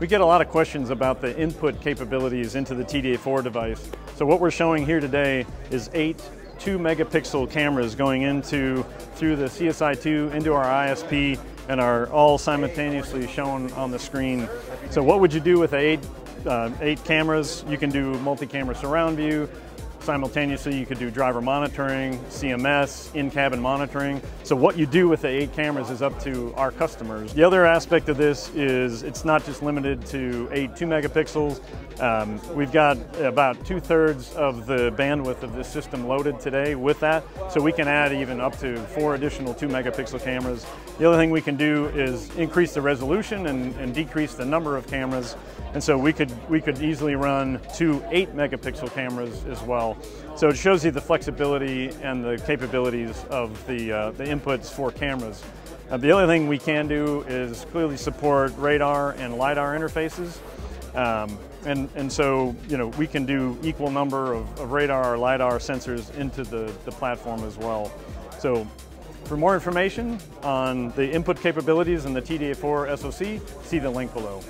We get a lot of questions about the input capabilities into the TDA4 device. So what we're showing here today is eight two megapixel cameras going into through the CSI2 into our ISP and are all simultaneously shown on the screen. So what would you do with eight, uh, eight cameras? You can do multi-camera surround view, Simultaneously, you could do driver monitoring, CMS, in-cabin monitoring. So what you do with the eight cameras is up to our customers. The other aspect of this is it's not just limited to eight two megapixels. Um, we've got about two thirds of the bandwidth of this system loaded today with that. So we can add even up to four additional two megapixel cameras. The other thing we can do is increase the resolution and, and decrease the number of cameras. And so we could, we could easily run two eight megapixel cameras as well. So it shows you the flexibility and the capabilities of the, uh, the inputs for cameras. Uh, the other thing we can do is clearly support radar and LiDAR interfaces. Um, and, and so, you know, we can do equal number of, of radar or LiDAR sensors into the, the platform as well. So for more information on the input capabilities and the TDA4 SoC, see the link below.